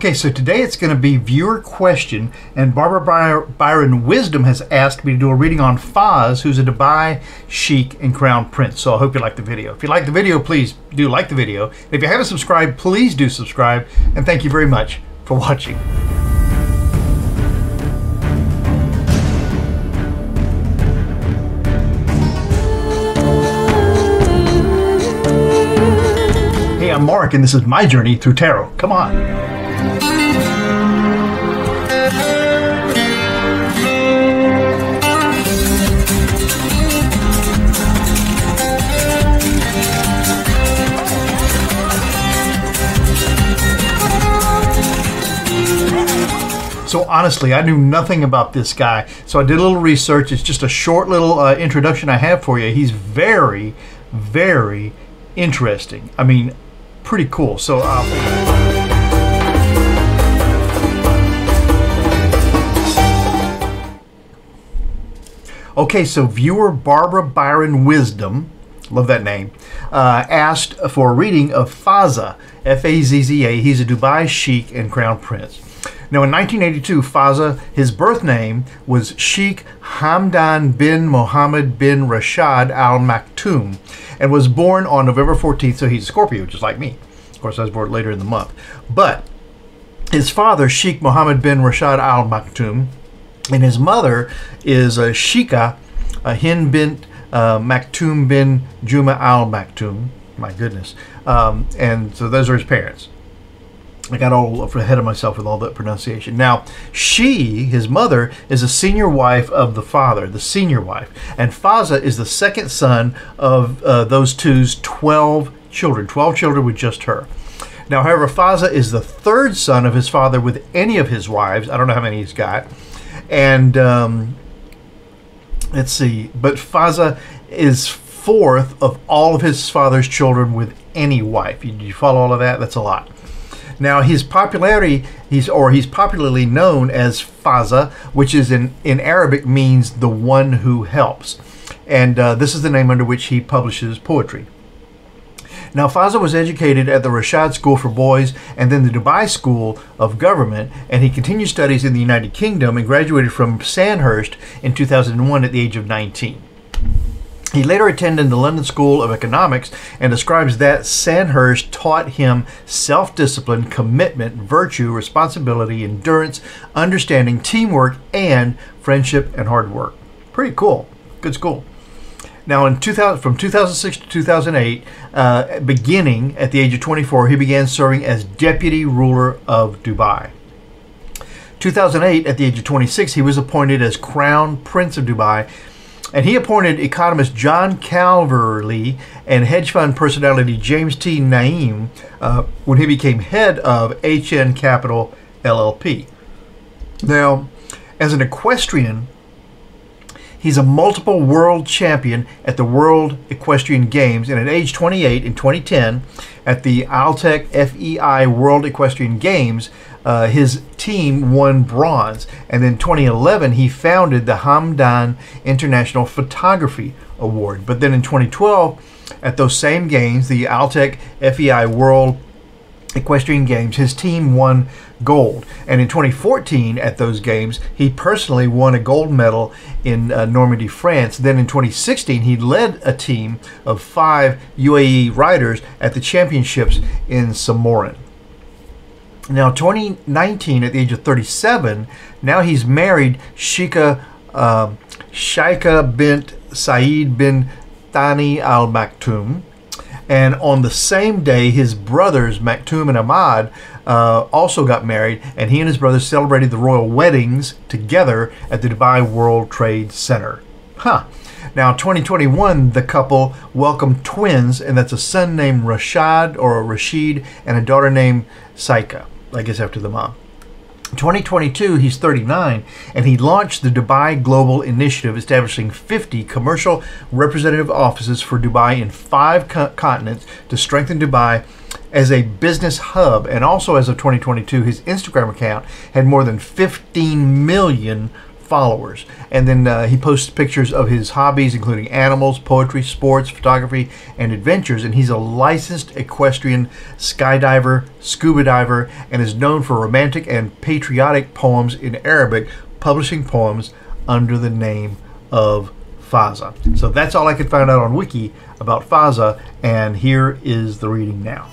Okay, so today it's going to be viewer question, and Barbara By- Byron Wisdom has asked me to do a reading on Faz, who's a Dubai sheik and crown prince. So I hope you like the video. If you like the video, please do like the video. If you haven't subscribed, please do subscribe, and thank you very much for watching. Hey, I'm Mark, and this is my journey through tarot. Come on. So honestly, I knew nothing about this guy. So I did a little research. It's just a short little uh, introduction I have for you. He's very, very interesting. I mean, pretty cool. So. Uh, Okay, so viewer Barbara Byron Wisdom, love that name, uh, asked for a reading of Fazza, F A Z Z A. He's a Dubai sheik and crown prince. Now, in 1982, Fazza, his birth name was Sheikh Hamdan bin Mohammed bin Rashad Al Maktoum, and was born on November 14th, so he's a Scorpio, just like me. Of course, I was born later in the month. But his father, Sheikh Mohammed bin Rashad Al Maktoum, and his mother is a Sheikha, a Hind bint uh, Maktoum bin Juma al Maktoum. My goodness. Um, and so those are his parents. I got all ahead of myself with all that pronunciation. Now, she, his mother, is a senior wife of the father, the senior wife. And Fazza is the second son of uh, those two's 12 children, 12 children with just her. Now, however, Fazza is the third son of his father with any of his wives. I don't know how many he's got. And um, let's see, but Fazza is fourth of all of his father's children with any wife. You, you follow all of that? That's a lot. Now his popularity, he's or he's popularly known as Fazza, which is in in Arabic means the one who helps, and uh, this is the name under which he publishes poetry. Now, Fazza was educated at the Rashad School for Boys and then the Dubai School of Government, and he continued studies in the United Kingdom and graduated from Sandhurst in 2001 at the age of 19. He later attended the London School of Economics and describes that Sandhurst taught him self discipline, commitment, virtue, responsibility, endurance, understanding, teamwork, and friendship and hard work. Pretty cool. Good school. Now, in 2000, from 2006 to 2008, uh, beginning at the age of 24, he began serving as deputy ruler of Dubai. 2008, at the age of 26, he was appointed as Crown Prince of Dubai, and he appointed economist John Calverley and hedge fund personality James T. Naim uh, when he became head of HN Capital LLP. Now, as an equestrian, He's a multiple world champion at the World Equestrian Games, and at age 28 in 2010, at the Alltech FEI World Equestrian Games, uh, his team won bronze. And then in 2011, he founded the Hamdan International Photography Award. But then in 2012, at those same games, the Alltech FEI World Equestrian Games, his team won gold. And in 2014, at those games, he personally won a gold medal in uh, Normandy, France. Then in 2016, he led a team of five UAE riders at the championships in Samorin. Now, 2019, at the age of 37, now he's married Sheikha uh, Sheikha bint Saeed bin Thani al Maktoum. And on the same day, his brothers, Maktoum and Ahmad, uh, also got married, and he and his brothers celebrated the royal weddings together at the Dubai World Trade Center. Huh. Now, 2021, the couple welcomed twins, and that's a son named Rashad or Rashid and a daughter named Saika, I guess after the mom. 2022, he's 39, and he launched the Dubai Global Initiative, establishing 50 commercial representative offices for Dubai in five co- continents to strengthen Dubai as a business hub. And also, as of 2022, his Instagram account had more than 15 million followers. And then uh, he posts pictures of his hobbies, including animals, poetry, sports, photography, and adventures. And he's a licensed equestrian skydiver, scuba diver, and is known for romantic and patriotic poems in Arabic, publishing poems under the name of Fazza. So that's all I could find out on Wiki about Fazza, and here is the reading now.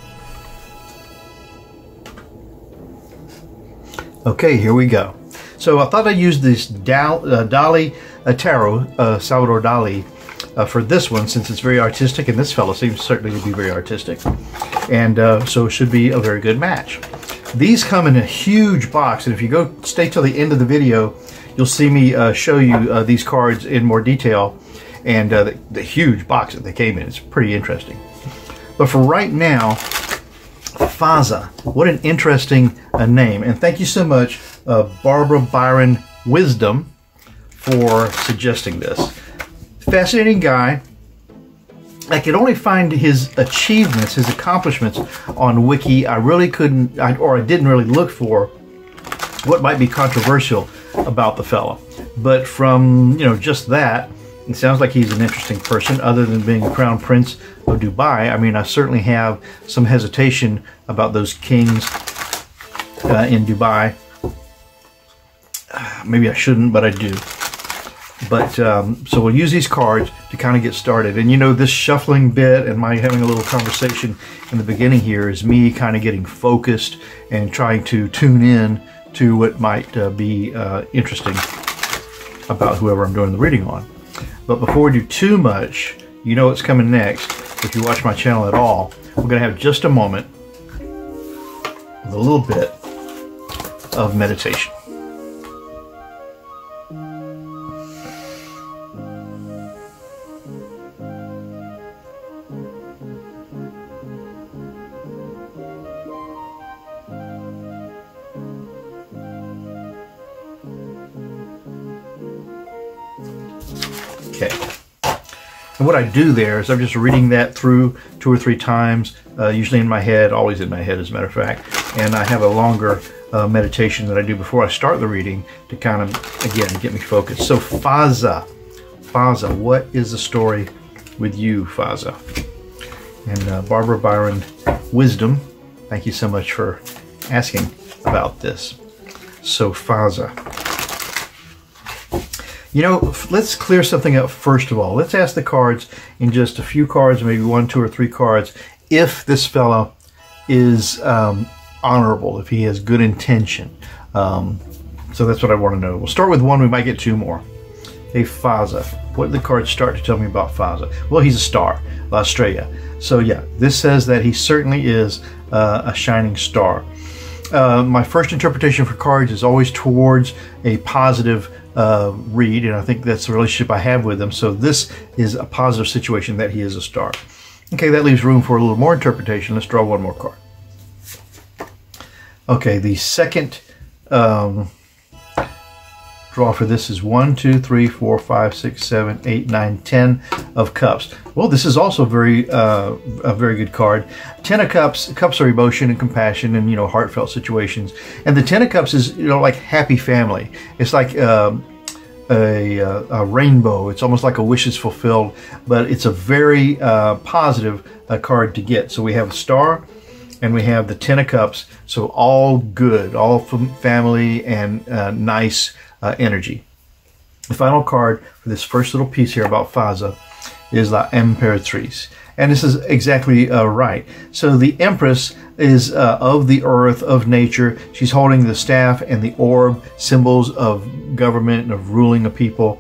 Okay, here we go. So I thought I'd use this Dal, uh, Dali uh, Tarot, uh, Salvador Dali, uh, for this one since it's very artistic, and this fellow seems certainly to be very artistic. And uh, so it should be a very good match. These come in a huge box, and if you go stay till the end of the video, you'll see me uh, show you these cards in more detail and the, the huge box that they came in. It's pretty interesting. But for right now, Fazza What an interesting uh, name. And thank you so much, uh, Barbara Byron Wisdom, for suggesting this. Fascinating guy. I could only find his achievements, his accomplishments on Wiki. I really couldn't, I, or I didn't really look for what might be controversial about the fellow. But from, you know, just that, it sounds like he's an interesting person, other than being a crown prince of Dubai. I mean, I certainly have some hesitation about those kings uh, in Dubai. Maybe I shouldn't, but I do. But um, so we'll use these cards to kind of get started. And you know, this shuffling bit and my having a little conversation in the beginning here is me kind of getting focused and trying to tune in to what might uh, be uh, interesting about whoever I'm doing the reading on. But before we do too much, you know what's coming next. If you watch my channel at all, we're going to have just a moment a little bit of meditation. Okay. And what I do there is I'm just reading that through two or three times, uh, usually in my head, always in my head as a matter of fact. And I have a longer uh, meditation that I do before I start the reading to kind of, again, get me focused. So Fazza, Fazza, what is the story with you, Fazza? And uh, Barbara Byron Wisdom, thank you so much for asking about this. So Fazza. You know, let's clear something up first of all. Let's ask the cards in just a few cards, maybe one, two, or three cards, if this fellow is um, honorable, if he has good intention. Um, so that's what I want to know. We'll start with one. We might get two more. Hey, Fazza. What did the cards start to tell me about Fazza? Well, he's a star, Estrella. So yeah, this says that he certainly is uh, a shining star. Uh, my first interpretation for cards is always towards a positive uh, read, and I think that's the relationship I have with him. So this is a positive situation that he is a star. Okay, that leaves room for a little more interpretation. Let's draw one more card. Okay, the second um, draw for this is 1, 2, 3, 4, 5, 6, 7, 8, 9, 10 of cups. Well, this is also very uh, a very good card. Ten of cups, cups are emotion and compassion and, you know, heartfelt situations. And the ten of cups is, you know, like happy family. It's like um, a, uh, a, rainbow. It's almost like a wish is fulfilled, but it's a very uh, positive uh, card to get. So we have a star and we have the ten of cups. So all good, all family and uh, nice uh, energy. The final card for this first little piece here about Fazza is La Emperatrice. And this is exactly uh, right. So the Empress is uh, of the earth, of nature. She's holding the staff and the orb, symbols of government and of ruling a people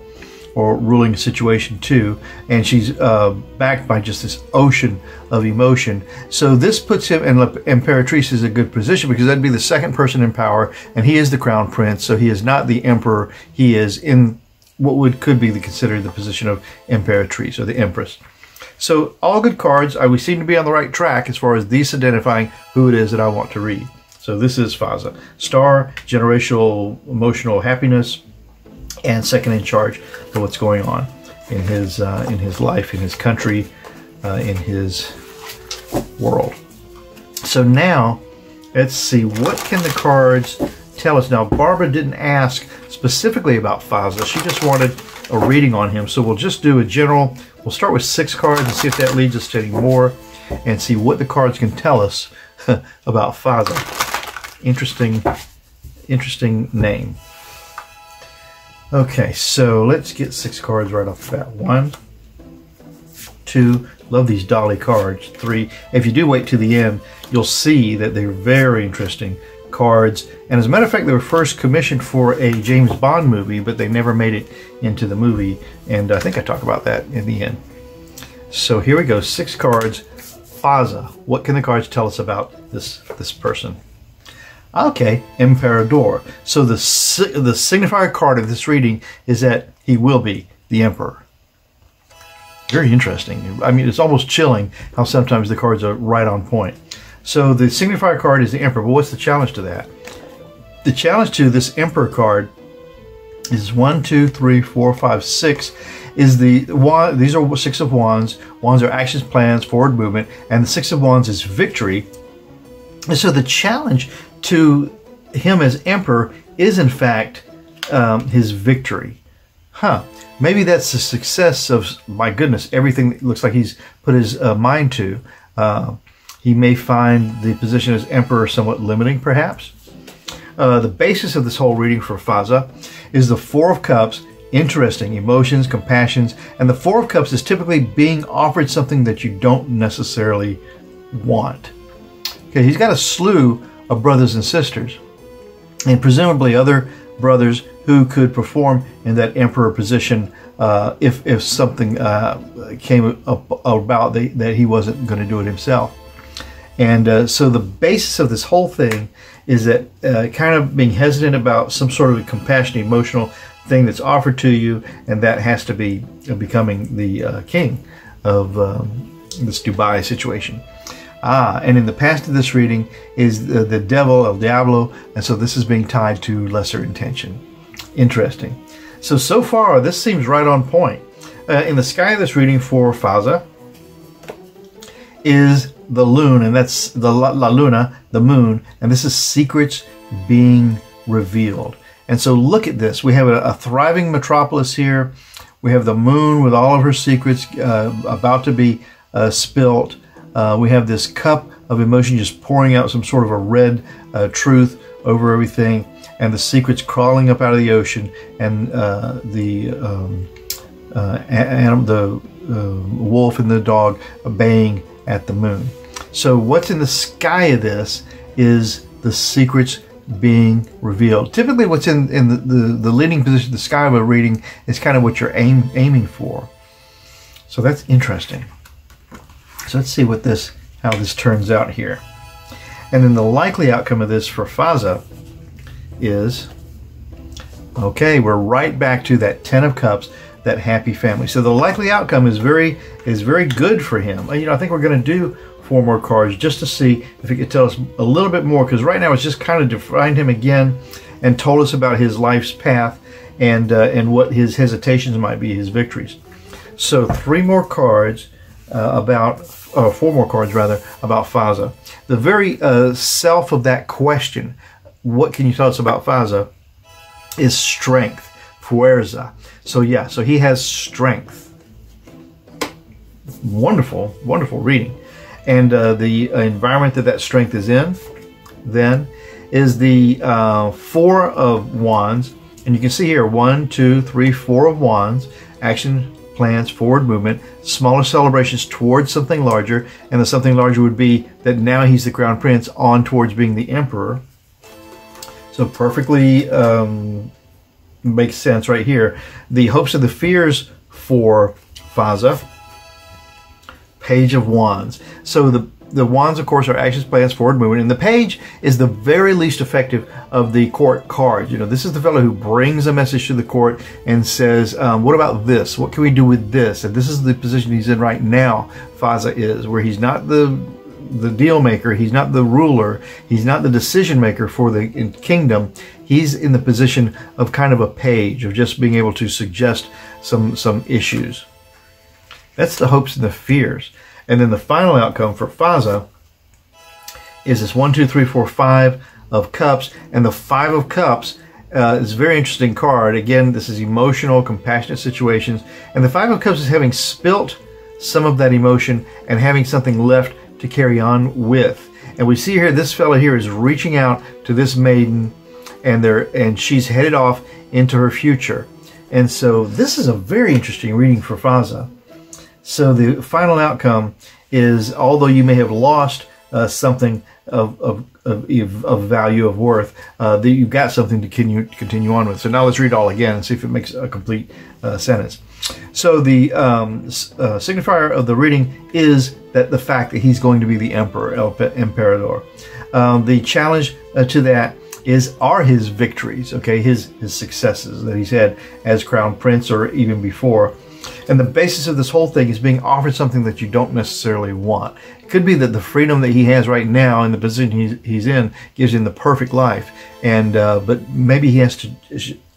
or ruling situation too. And she's uh, backed by just this ocean of emotion. So this puts him, and Imperatrice is a good position because that'd be the second person in power, and he is the crown prince. So he is not the emperor. He is in what would could be the, considered the position of Imperatrice or the empress. So all good cards. I we seem to be on the right track as far as these identifying who it is that I want to read. So this is Fazza. Star, generational emotional happiness, and second in charge of what's going on in his uh, in his life, in his country, uh, in his world. So now, let's see what can the cards tell us? Now, Barbara didn't ask specifically about Fazza. She just wanted a reading on him. So we'll just do a general, we'll start with six cards and see if that leads us to any more and see what the cards can tell us about Fazza. Interesting, interesting name. Okay, so let's get six cards right off the bat. One, two, love these Dali cards. Three, if you do wait to the end, you'll see that they're very interesting cards. And as a matter of fact, they were first commissioned for a James Bond movie, but they never made it into the movie. And I think I talk about that in the end. So here we go, six cards. Fazza. What can the cards tell us about this, this person? Okay, Emperador. So the the signifier card of this reading is that he will be the emperor. Very interesting. I mean, it's almost chilling how sometimes the cards are right on point. So the signifier card is the emperor. But what's the challenge to that? The challenge to this emperor card is one, two, three, four, five, six. Is the one? These are six of wands. Wands are actions, plans, forward movement, and the six of wands is victory. And so the challenge to him as emperor is in fact um, his victory. Huh. Maybe that's the success of, my goodness, everything looks like he's put his uh, mind to. Uh, he may find the position as emperor somewhat limiting, perhaps. Uh, the basis of this whole reading for Fazza is the Four of Cups, interesting emotions, compassions, and the Four of Cups is typically being offered something that you don't necessarily want. Okay, he's got a slew of brothers and sisters, and presumably other brothers who could perform in that emperor position uh, if, if something uh, came about the, that he wasn't going to do it himself. And uh, so the basis of this whole thing is that uh, kind of being hesitant about some sort of a compassionate, emotional thing that's offered to you, and that has to be becoming the uh, king of um, this Dubai situation. Ah, and in the past of this reading is the, the devil, El Diablo, and so this is being tied to lesser intention. Interesting. So, so far, this seems right on point. Uh, in the sky of this reading for Fazza is the loon, and that's the La, La Luna, the moon, and this is secrets being revealed. And so look at this. We have a, a thriving metropolis here. We have the moon with all of her secrets uh, about to be uh, spilt. Uh, we have this cup of emotion just pouring out some sort of a red uh, truth over everything, and the secrets crawling up out of the ocean, and uh, the um, uh, anim- the uh, wolf and the dog baying at the moon. So, what's in the sky of this is the secrets being revealed. Typically, what's in, in the, the, the leading position, the sky of a reading, is kind of what you're aim, aiming for. So, that's interesting. So let's see what this, how this turns out here. And then the likely outcome of this for Fazza is, okay, we're right back to that Ten of Cups, that happy family. So the likely outcome is very is very good for him. You know, I think we're going to do four more cards just to see if he could tell us a little bit more because right now it's just kind of defined him again and told us about his life's path and uh, and what his hesitations might be, his victories. So three more cards uh, about or four more cards rather, about Fazza. The very uh, self of that question, what can you tell us about Fazza, is strength, fuerza. So yeah, so he has strength. Wonderful, wonderful reading. And uh, the environment that that strength is in, then, is the uh, Four of Wands. And you can see here, one, two, three, four of Wands. Action, plans, forward movement, smaller celebrations towards something larger, and the something larger would be that now he's the crown prince on towards being the emperor. So perfectly um, makes sense right here. The hopes and the fears for Fazza, Page of Wands. So the the wands, of course, are actions, plans, forward movement, and the page is the very least effective of the court cards. You know, this is the fellow who brings a message to the court and says, um, "What about this? What can we do with this?" And this is the position he's in right now. Fazza is where he's not the the deal maker, he's not the ruler, he's not the decision maker for the kingdom. He's in the position of kind of a page, of just being able to suggest some some issues. That's the hopes and the fears. And then the final outcome for Fazza is this one, two, three, four, five of Cups, and the Five of Cups uh, is a very interesting card. Again, this is emotional, compassionate situations, and the Five of Cups is having spilt some of that emotion and having something left to carry on with. And we see here this fellow here is reaching out to this maiden, and they're and she's headed off into her future. And so this is a very interesting reading for Fazza. So the final outcome is, although you may have lost uh, something of, of, of, of, value, of worth, uh, that you've got something to continue, continue on with. So now let's read all again and see if it makes a complete uh, sentence. So the um, uh, signifier of the reading is that the fact that he's going to be the emperor, El Emperador. Um, the challenge uh, to that is are his victories, okay, his his successes that he's had as crown prince or even before. And the basis of this whole thing is being offered something that you don't necessarily want. It could be that the freedom that he has right now in the position he's, he's in gives him the perfect life, and uh, but maybe he has to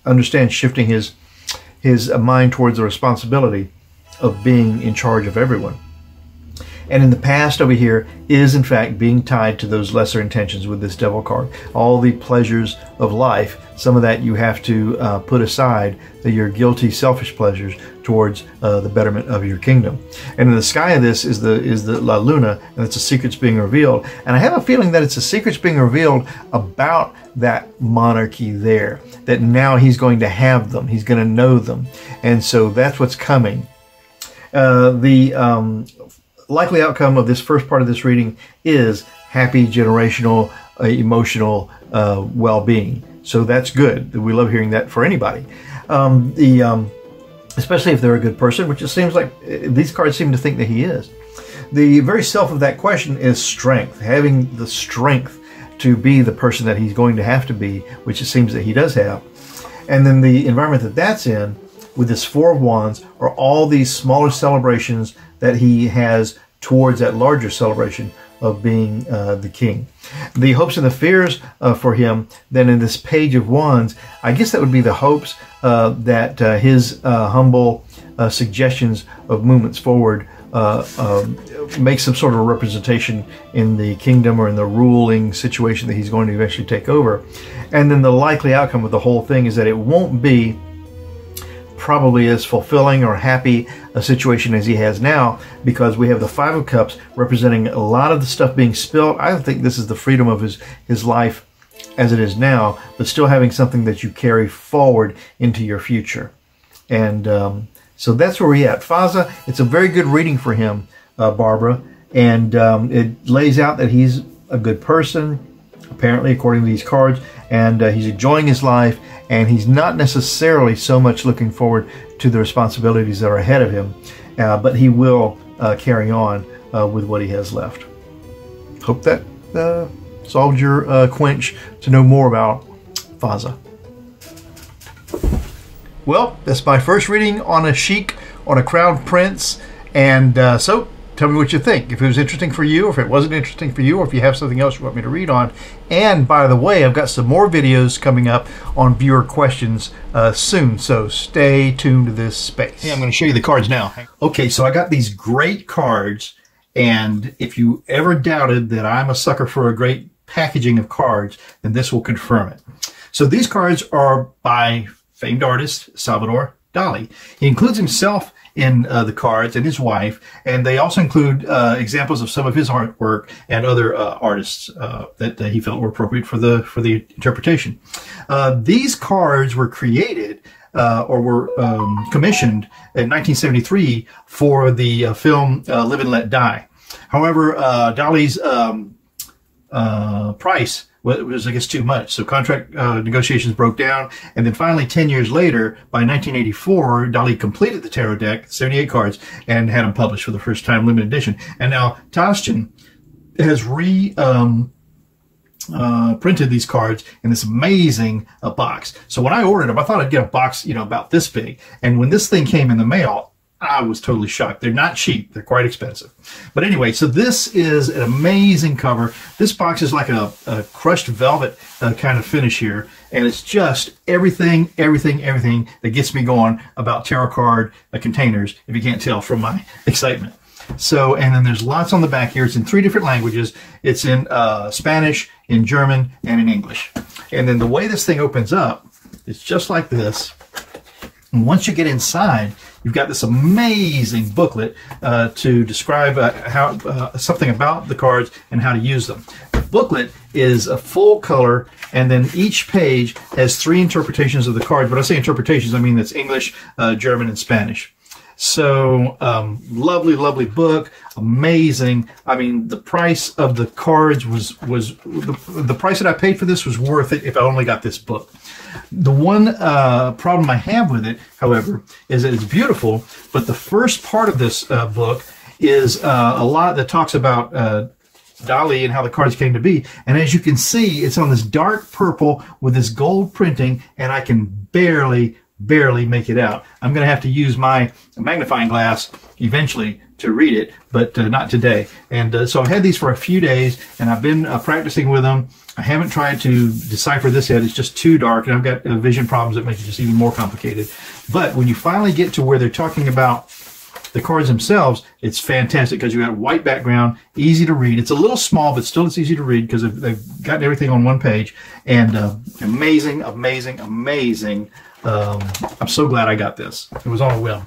understand shifting his his mind towards the responsibility of being in charge of everyone. And in the past over here is in fact being tied to those lesser intentions with this devil card. All the pleasures of life, some of that you have to uh, put aside, your guilty, selfish pleasures towards uh, the betterment of your kingdom. And in the sky of this is the is the La Luna, and it's a secret's being revealed. And I have a feeling that it's a secret's being revealed about that monarchy there. That now he's going to have them. He's going to know them, and so that's what's coming. Uh, the um, likely outcome of this first part of this reading is happy, generational, uh, emotional uh, well-being. So that's good. We love hearing that for anybody. Um, the um, especially if they're a good person, which it seems like uh, these cards seem to think that he is. The very self of that question is strength, having the strength to be the person that he's going to have to be, which it seems that he does have. And then the environment that that's in, with this Four of Wands, are all these smaller celebrations that he has towards that larger celebration of being uh, the king. The hopes and the fears uh, for him, then in this page of wands, I guess that would be the hopes uh, that uh, his uh, humble uh, suggestions of movements forward um, make some sort of representation in the kingdom or in the ruling situation that he's going to eventually take over. And then the likely outcome of the whole thing is that it won't be probably as fulfilling or happy a situation as he has now because we have the Five of Cups representing a lot of the stuff being spilled. I think this is the freedom of his, his life as it is now, but still having something that you carry forward into your future. And um, so that's where we're at. Fazza, it's a very good reading for him, uh, Barbara, and um, it lays out that he's a good person, apparently, according to these cards, and uh, he's enjoying his life and he's not necessarily so much looking forward to the responsibilities that are ahead of him, uh, but he will uh, carry on uh, with what he has left. Hope that uh, solved your uh, quench to know more about Fazza. Well, that's my first reading on a sheik, on a crown prince, and so Tell me what you think. If it was interesting for you, or if it wasn't interesting for you, or if you have something else you want me to read on. And by the way, I've got some more videos coming up on viewer questions uh, soon, so stay tuned to this space. Yeah, I'm going to show you the cards now. Okay, so I got these great cards, and if you ever doubted that I'm a sucker for a great packaging of cards, then this will confirm it. So these cards are by famed artist Salvador Dali. He includes himself in uh, the cards and his wife, and they also include uh, examples of some of his artwork and other uh, artists uh, that he felt were appropriate for the for the interpretation. Uh, these cards were created. Uh, or were um, commissioned in 1973 for the film Live and Let Die. However, Dali's um, price it was, I guess, too much. So contract uh, negotiations broke down. And then finally, 10 years later, by 1984, Dali completed the tarot deck, 78 cards, and had them published for the first time, limited edition. And now Taschen has re, um, uh, printed these cards in this amazing uh, box. So when I ordered them, I thought I'd get a box, you know, about this big. And when this thing came in the mail, I was totally shocked. They're not cheap. They're quite expensive. But anyway, so this is an amazing cover. This box is like a, a crushed velvet uh, kind of finish here. And it's just everything, everything, everything that gets me going about tarot card uh, containers, if you can't tell from my excitement. So, and then there's lots on the back here. It's in three different languages. It's in uh, Spanish, in German, and in English. And then the way this thing opens up, it's just like this. And once you get inside, you've got this amazing booklet uh, to describe uh, how uh, something about the cards and how to use them. The booklet is a full color, and then each page has three interpretations of the cards. When I say interpretations, I mean that's English, uh, German, and Spanish. So um, lovely, lovely book, amazing. I mean, the price of the cards was was the, the price that I paid for this was worth it if I only got this book. The one uh, problem I have with it, however, is that it's beautiful, but the first part of this uh, book is uh, a lot that talks about uh, Dali and how the cards came to be. And as you can see, it's on this dark purple with this gold printing, and I can barely barely make it out. I'm going to have to use my magnifying glass eventually to read it, but uh, not today. And uh, so I've had these for a few days, and I've been uh, practicing with them. I haven't tried to decipher this yet. It's just too dark, and I've got uh, vision problems that make it just even more complicated. But when you finally get to where they're talking about the cards themselves, it's fantastic because you got white background, easy to read. It's a little small, but still it's easy to read because they've, they've gotten everything on one page. And uh, amazing, amazing, amazing um, I'm so glad I got this. It was on a whim.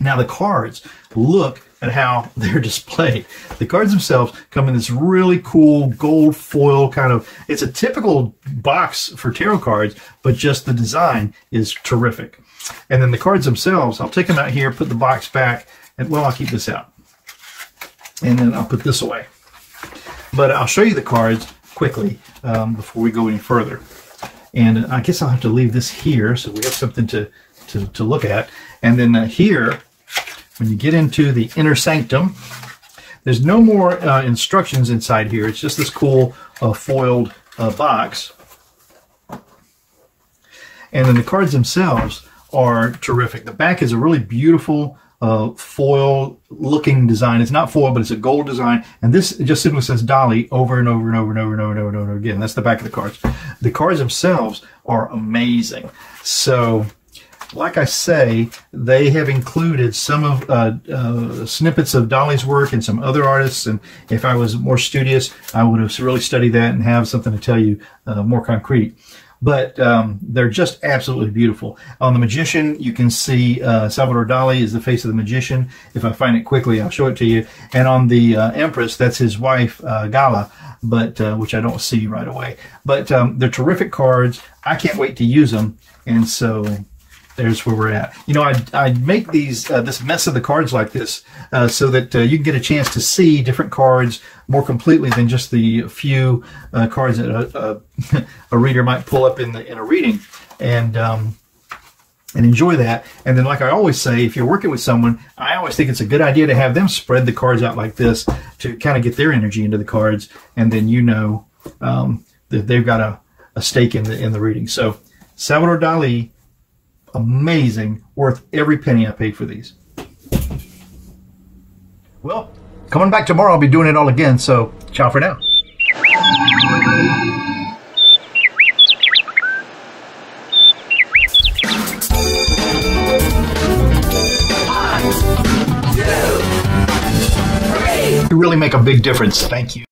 Now the cards, look at how they're displayed. The cards themselves come in this really cool gold foil kind of, it's a typical box for tarot cards, but just the design is terrific. And then the cards themselves, I'll take them out here, put the box back, and well, I'll keep this out. And then I'll put this away. But I'll show you the cards quickly um, before we go any further. And I guess I'll have to leave this here so we have something to, to, to look at. And then uh, here, when you get into the inner sanctum, there's no more uh, instructions inside here. It's just this cool uh, foiled uh, box. And then the cards themselves are terrific. The back is a really beautiful uh, foil looking design. It's not foil, but it's a gold design. And this just simply says Dali over and over and over and over and over and over and over again. That's the back of the cards. The cards themselves are amazing. So, like I say, they have included some of uh, uh, snippets of Dali's work and some other artists. And if I was more studious, I would have really studied that and have something to tell you uh, more concrete but um, they're just absolutely beautiful. On the Magician, you can see uh, Salvador Dali is the face of the magician. If I find it quickly, I'll show it to you. And on the uh, Empress, that's his wife, uh, Gala, but uh, which I don't see right away. But um, they're terrific cards. I can't wait to use them. And so there's where we're at. You know, I I make these uh, this mess of the cards like this uh, so that uh, you can get a chance to see different cards more completely than just the few uh, cards that a, a, a, reader might pull up in the in a reading, and um, and enjoy that. And then, like I always say, if you're working with someone, I always think it's a good idea to have them spread the cards out like this to kind of get their energy into the cards, and then you know um, that they've got a, a stake in the in the reading. So Salvador Dali amazing, worth every penny I paid for these. Well, coming back tomorrow, I'll be doing it all again, so ciao for now. You really make a big difference. Thank you.